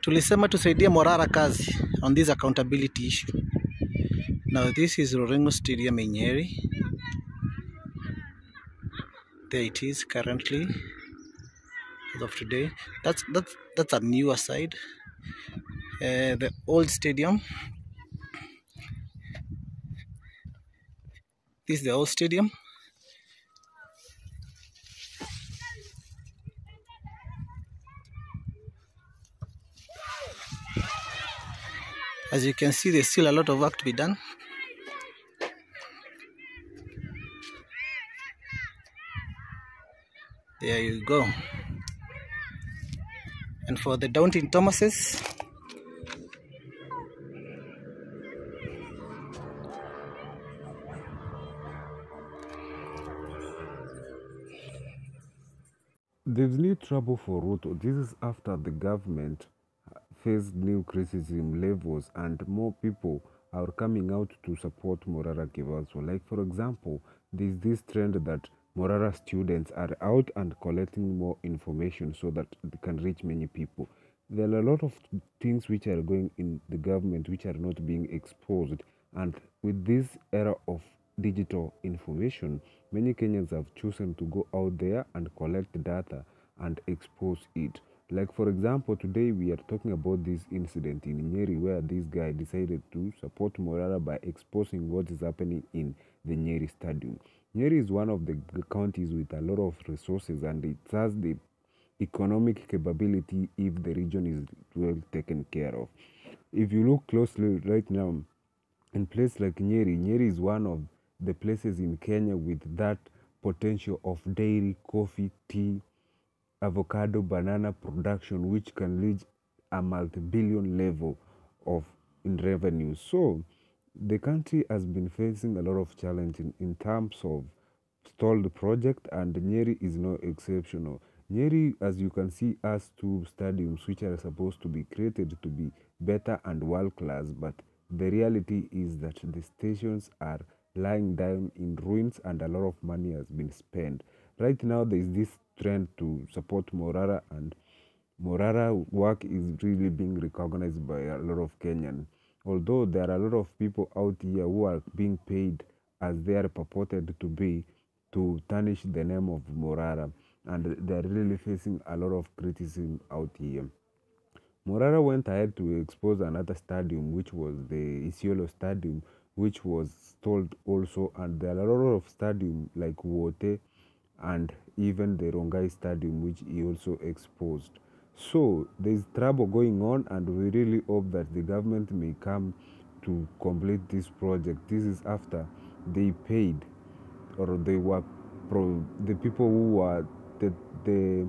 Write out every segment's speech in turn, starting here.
tulisema tusaidie Morara kazi on this accountability issue. Now this is Rorengo Stadium in Nyeri. There it is currently as of today. That's that's that's a newer side. Uh, the old stadium. This is the old stadium. As you can see, there's still a lot of work to be done. There you go. And for the Downton Thomases, There's new trouble for Ruto. This is after the government faced new criticism levels and more people are coming out to support Morara Kebaso. Like for example, there's this trend that Morara students are out and collecting more information so that they can reach many people. There are a lot of things which are going in the government which are not being exposed. And with this era of digital information, many Kenyans have chosen to go out there and collect data and expose it. Like for example, today we are talking about this incident in Nyeri where this guy decided to support Morara by exposing what is happening in the Nyeri Stadium. Nyeri is one of the counties with a lot of resources and it has the economic capability if the region is well taken care of. If you look closely right now, in place like Nyeri, Nyeri is one of the places in Kenya with that potential of dairy, coffee, tea, avocado, banana production, which can reach a multi-billion level of in revenue. So the country has been facing a lot of challenges in, in terms of stalled project and Nyeri is no exceptional. Nyeri, as you can see, has two stadiums which are supposed to be created to be better and world class, but the reality is that the stations are lying down in ruins and a lot of money has been spent. Right now, there is this trend to support Morara, and Morara work is really being recognized by a lot of Kenyan. Although there are a lot of people out here who are being paid as they are purported to be to tarnish the name of Morara, and they are really facing a lot of criticism out here. Morara went ahead to expose another stadium, which was the Isiolo Stadium, which was stalled also, and there are a lot of stadium like Wote and even the Rongai Stadium, which he also exposed. So there's trouble going on, and we really hope that the government may come to complete this project. This is after they paid, or they were pro, the people who were the the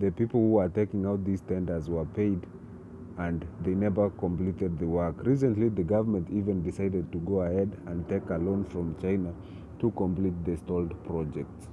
the people who are taking out these tenders were paid and they never completed the work. Recently, the government even decided to go ahead and take a loan from China to complete the stalled projects.